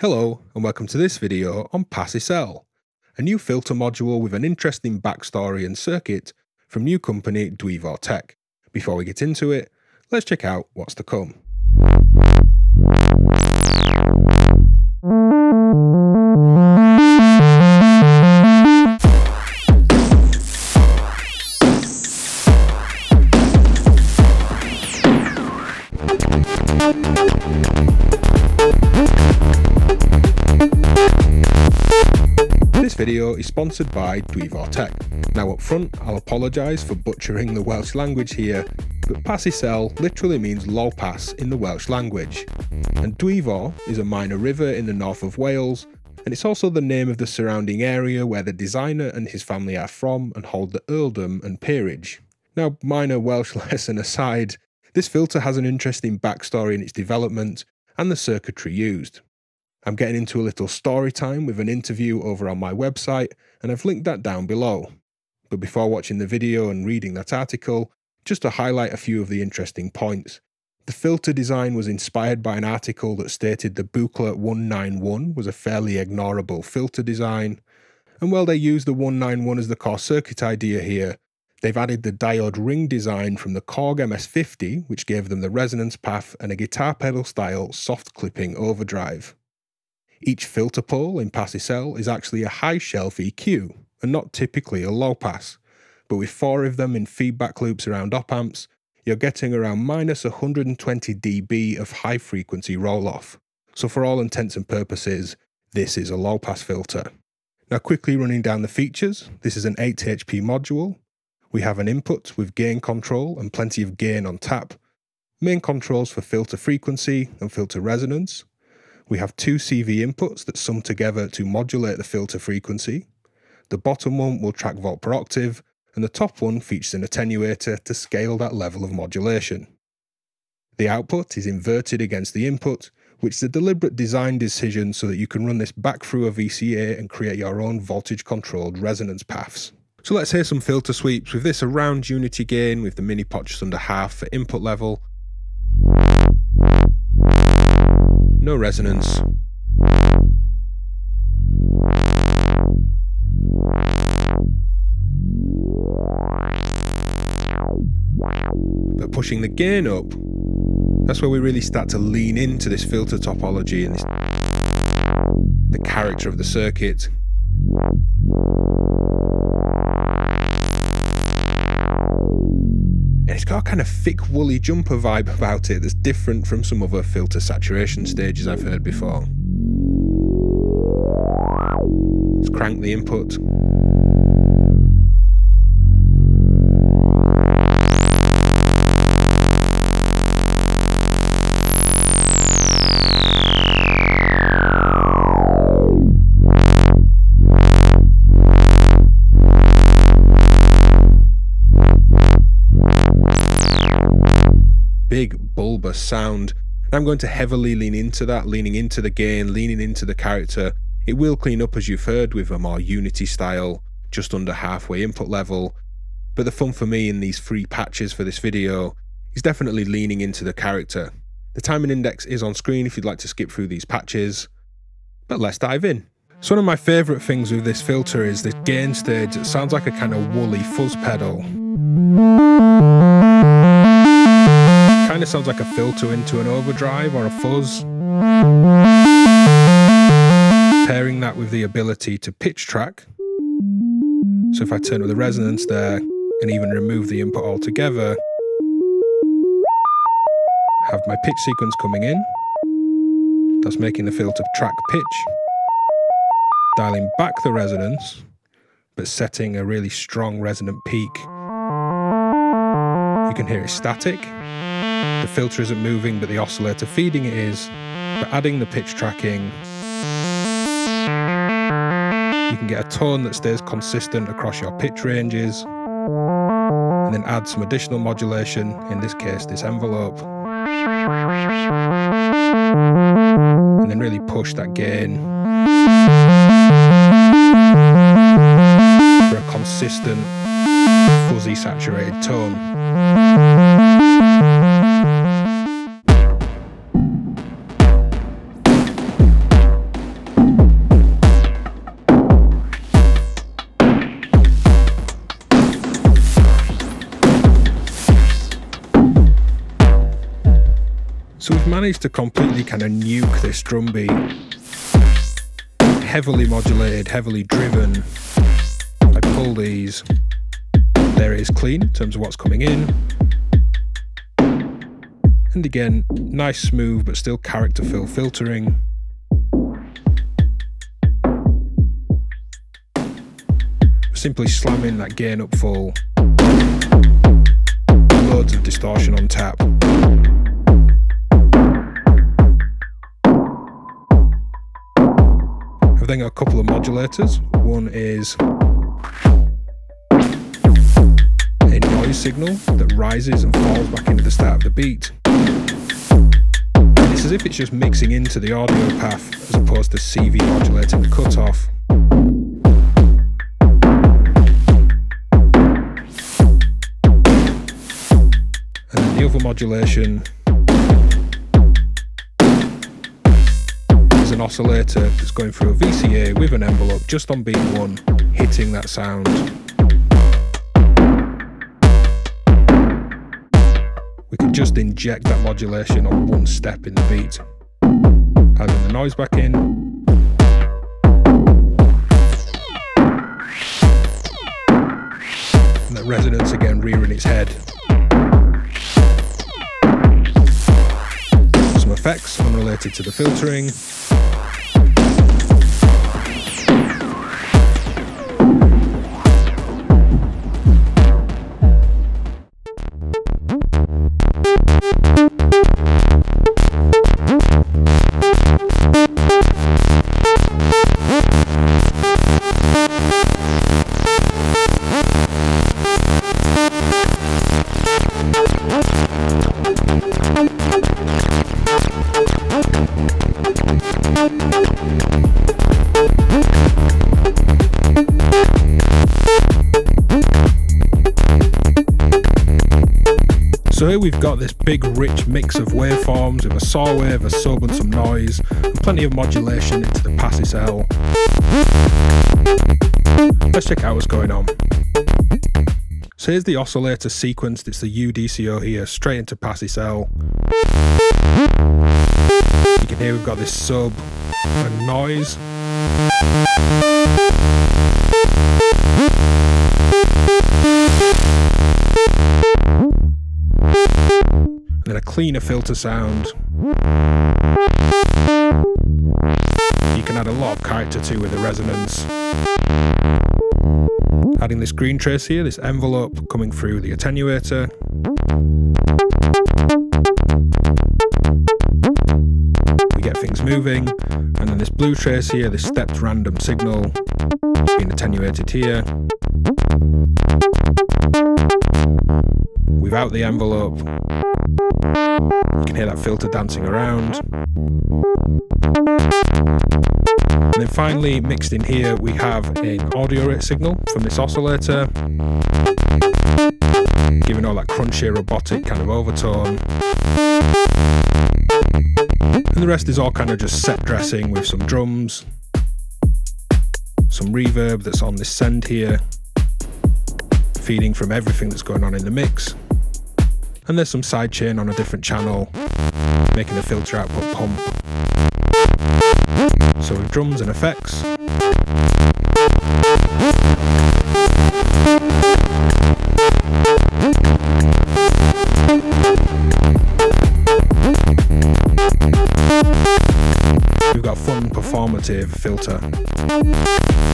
Hello and welcome to this video on Pas-Isel, a new filter module with an interesting backstory and circuit from new company Dwyfor Tech. Before we get into it, let's check out what's to come. Sponsored by Dwyfor Tech. Now up front, I'll apologise for butchering the Welsh language here, but Pas-Isel literally means low pass in the Welsh language. And Dwyfor is a minor river in the north of Wales, and it's also the name of the surrounding area where the designer and his family are from and hold the earldom and peerage. Now, minor Welsh lesson aside, this filter has an interesting backstory in its development and the circuitry used. I'm getting into a little story time with an interview over on my website, and I've linked that down below. But before watching the video and reading that article, just to highlight a few of the interesting points. The filter design was inspired by an article that stated the Buchla 191 was a fairly ignorable filter design, and while they use the 191 as the core circuit idea here, they've added the diode ring design from the Korg MS50, which gave them the resonance path and a guitar pedal style soft clipping overdrive. Each filter pole in Pas-Isel is actually a high shelf EQ, and not typically a low pass, but with four of them in feedback loops around op amps, you're getting around minus 120 dB of high frequency roll off. So, for all intents and purposes, this is a low pass filter. Now, quickly running down the features, this is an 8HP module. We have an input with gain control and plenty of gain on tap, main controls for filter frequency and filter resonance. We have two CV inputs that sum together to modulate the filter frequency. The bottom one will track volt per octave, and the top one features an attenuator to scale that level of modulation. The output is inverted against the input, which is a deliberate design decision so that you can run this back through a VCA and create your own voltage controlled resonance paths. So let's hear some filter sweeps with this around unity gain with the mini pot just under half for input level. No resonance. But pushing the gain up, that's where we really start to lean into this filter topology and this, the character of the circuit. And it's got a kind of thick woolly jumper vibe about it that's different from some other filter saturation stages I've heard before. Let's crank the input. Big bulbous sound. I'm going to heavily lean into that, leaning into the gain, leaning into the character. It will clean up as you've heard with a more Unity style, just under halfway input level. But the fun for me in these three patches for this video is definitely leaning into the character. The timing index is on screen if you'd like to skip through these patches. But let's dive in. So one of my favourite things with this filter is this gain stage that sounds like a kind of woolly fuzz pedal kind of sounds like a filter into an overdrive or a fuzz. Pairing that with the ability to pitch track. So if I turn up the resonance there and even remove the input altogether, have my pitch sequence coming in. That's making the filter track pitch. Dialing back the resonance, but setting a really strong resonant peak. You can hear it static. The filter isn't moving, but the oscillator feeding it is. But adding the pitch tracking, you can get a tone that stays consistent across your pitch ranges. And then add some additional modulation, in this case, this envelope. And then really push that gain for a consistent, fuzzy, saturated tone. Managed to completely kind of nuke this drum beat. Heavily modulated, heavily driven. I pull these. There it is clean in terms of what's coming in. And again, nice smooth but still character fill filtering. Simply slamming that gain up full. Loads of distortion on tap. I've a couple of modulators. One is a noise signal that rises and falls back into the start of the beat. It's as if it's just mixing into the audio path as opposed to CV modulating the cutoff. And then the other modulation an oscillator that's going through a VCA with an envelope just on beat one, hitting that sound. We can just inject that modulation on one step in the beat. adding the noise back in, and that resonance again rearing its head Some effects unrelated to the filtering. Here we've got this big rich mix of waveforms with a saw wave, a sub and some noise, and plenty of modulation into the Pas-Isel. Let's check out what's going on. So here's the oscillator sequenced, it's the UDCO here, straight into Pas-Isel. You can hear we've got this sub and noise. Then a cleaner filter sound. You can add a lot of character to with the resonance. Adding this green trace here, this envelope coming through the attenuator. We get things moving, and then this blue trace here, this stepped random signal being attenuated here. Without the envelope, you can hear that filter dancing around. And then finally, mixed in here, we have an audio rate signal from this oscillator, giving all that crunchy, robotic kind of overtone. And the rest is all kind of just set dressing with some drums, some reverb that's on this send here, feeding from everything that's going on in the mix and there's some sidechain on a different channel, making the filter output pump. So with drums and effects. We've got fun performative filter.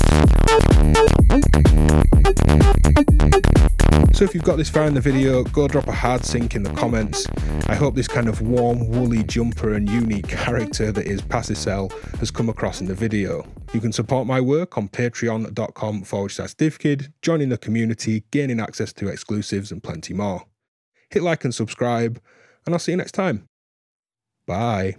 So if you've got this far in the video, go drop a hard sync in the comments. I hope this kind of warm, woolly jumper and unique character that is Pas-Isel has come across in the video. You can support my work on patreon.com forward slash divkid, joining the community, gaining access to exclusives and plenty more. Hit like and subscribe, and I'll see you next time. Bye.